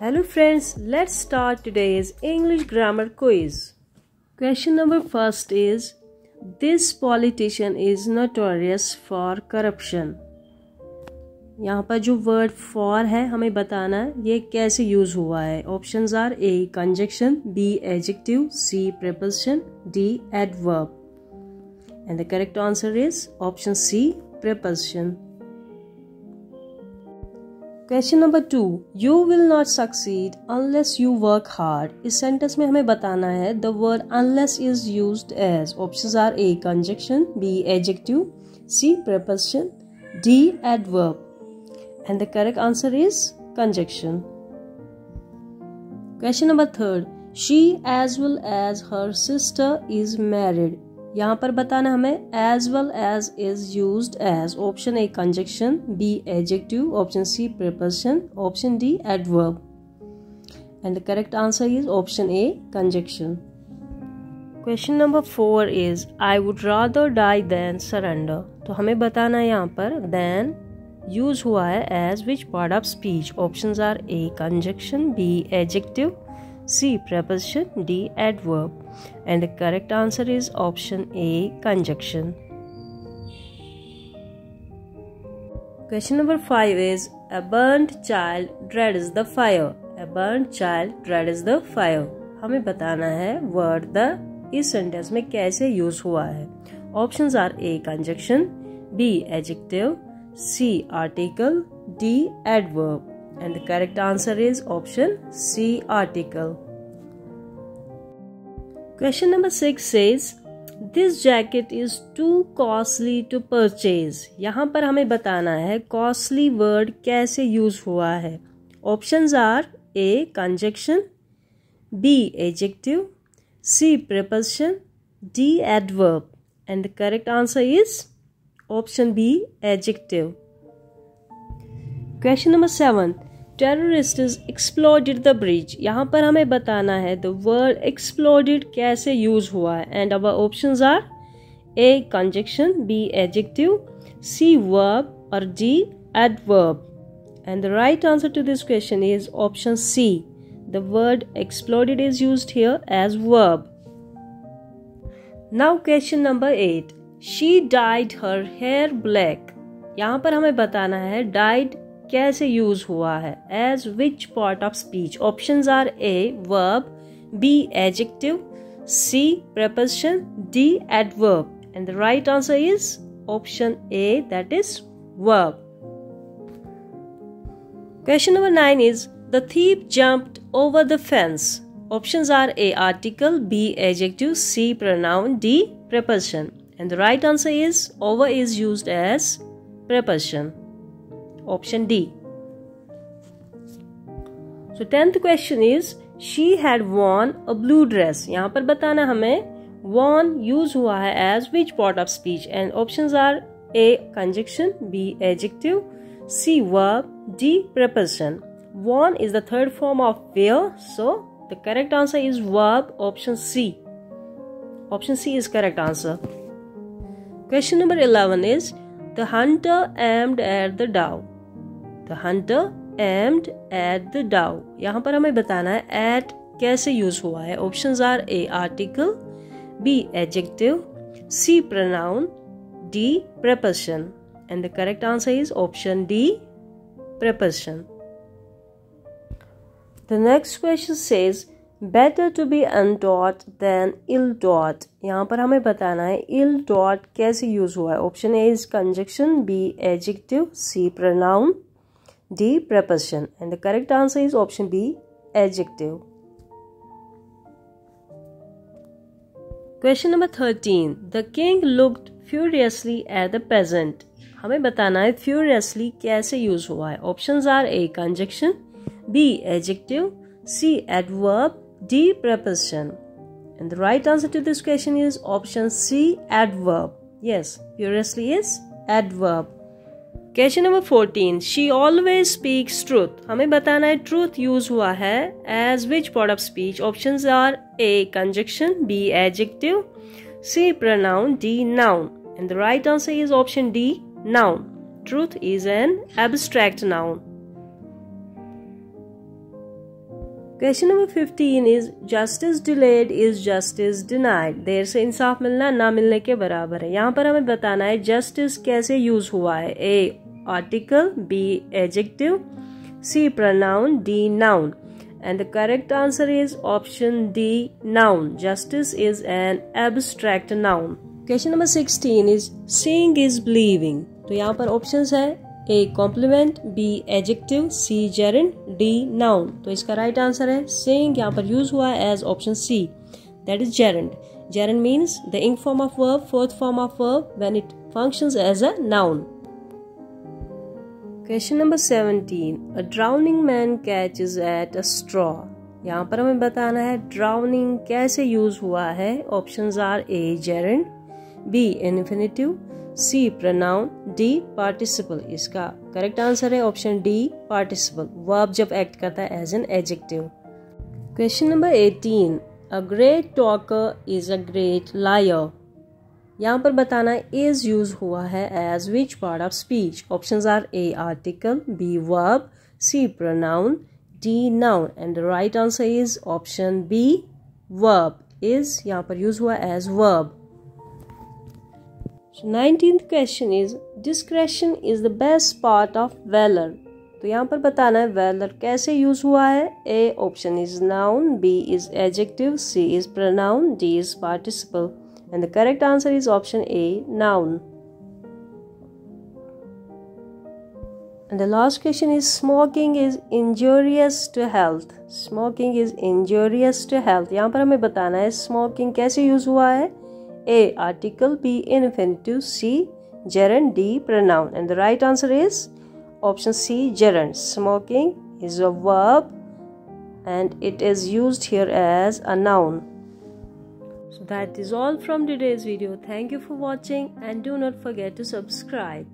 Hello friends let's start today's English grammar quiz question number first is this politician is notorious for corruption यहाँ पर जो word for है, हमें बताना है, ये कैसे यूज़ हुआ है? Options are A conjunction B adjective C preposition D adverb and the correct answer is option C preposition question number two you will not succeed unless you work hard इस sentence में हमें बताना है the word unless is use as option are A conjunction B adjective C preposition D adverb and the correct answer is conjunction question number third she as well as her sister is married यहाँ पर बताना हमें as well as is use as option A conjunction B adjective option C preposition option D adverb and the correct answer is option A conjunction question number four is I would rather die than surrender तो हमें बताना है यहाँ पर then use हुआ है as which part of speech option are A conjunction B adjective C. Preposition D. Adverb. And the correct answer is option A. Conjunction. Question number 5 is A burnt child dreads the fire. A burnt child dreads the fire. हमें बताना है word the इस sentence में कैसे use हुआ है options are A conjunction B adjective C article D adverb and the correct answer is option C, article. Question number 6 says this jacket is too costly to purchase यहाँ पर हमें बताना है कॉस्टली वर्ड कैसे use हुआ है। Options are A conjunction B adjective C preposition D adverb and the correct answer is option B adjective question number seven terrorist exploded the bridge यहाँ पर हमें बताना है द वर्ड एक्सप्लोडेड कैसे use हुआ है? And our options are A conjunction B adjective C verb और D adverb and the right answer to this question is option C the word exploded is use here as verb now question number eight she dyed her hair black यहाँ पर हमें बताना है died कैसे use हुआ है as which part of speech option are A verb B adjective C preposition D adverb and the right answer is option A that is verb Question number 9 is The thief jumped over the fence. Options are A. Article B. Adjective C. Pronoun D. Preposition. And the right answer is over is used as preposition. Option D. So tenth question is she had worn a blue dress. यहाँ पर बताना हमें worn use हुआ है as which part of speech and options are A conjunction, B adjective, C verb, D preposition. Worn is the third form of wear, so the correct answer is verb option C. Option C is correct answer. Question number 11 is the hunter aimed at the dove. The hunter aimed at the dove यहाँ पर हमें बताना है eight कैसे use हुआ है? Option are A article B adjective C pronoun D preposition and the correct answer is option D preposition the next question says better to be untaught than ill taught यहाँ पर हमें बताना है ill taught कैसे use हुआ है? Option A is conjunction B adjective C pronoun D. Preposition. And the correct answer is option B. Adjective. Question number 13. The king looked furiously at the peasant. हमें बताना है furiously कैसे use हुआ है options are A conjunction B adjective C adverb D preposition and the right answer to this question is option C adverb yes furiously is adverb question number fourteen she always speaks truth हमें बताना है truth use हुआ है as which part of speech option are A conjunction B adjective C pronoun D noun and the right answer is option D noun truth is an abstract noun question number fifteen is justice delayed is justice denied देर से इंसाफ मिलना, ना मिलने के बराबर है। यहाँ पर हमें बताना है जस्टिस कैसे यूज़ हुआ है? A article B adjective C pronoun D noun and the correct answer is option D noun justice is an abstract noun question number sixteen is seeing is believing तो यहाँ पर ऑप्शंस है A complement B adjective C gerund D noun तो इसका right right answer है seeing यहाँ पर use हुआ है as option C that is gerund gerund means the ing form of verb fourth form of verb when it functions as a noun question number seventeen a drowning man catches at a straw यहाँ पर हमें बताना है drowning कैसे use हुआ है? Option are A gerund B infinitive C pronoun D participle इसका correct answer है ऑप्शन डी पार्टिसिपल वर्ब जब एक्ट करता है as an adjective question number eighteen a great talker is a great liar यहाँ पर बताना इज़ यूज़ हुआ है as which part of speech option are A article B verb C pronoun D noun and the right answer is option B verb is यहाँ पर use हुआ as verb nineteen question is discretion is the best part of valour तो यहाँ पर बताना है velar कैसे use हुआ है? A option is noun B is adjective C is pronoun, D is participle. And the correct answer is option A, noun. And the last question is smoking is injurious to health. Smoking is injurious to health. यहाँ पर हमें बताना है smoking कैसे use हुआ है a. Article B. Infinitive C. Gerund D. Pronoun. And the right answer is option C. Gerund. Smoking is a verb and it is used here as a noun. So that is all from today's video. Thank you for watching and do not forget to subscribe.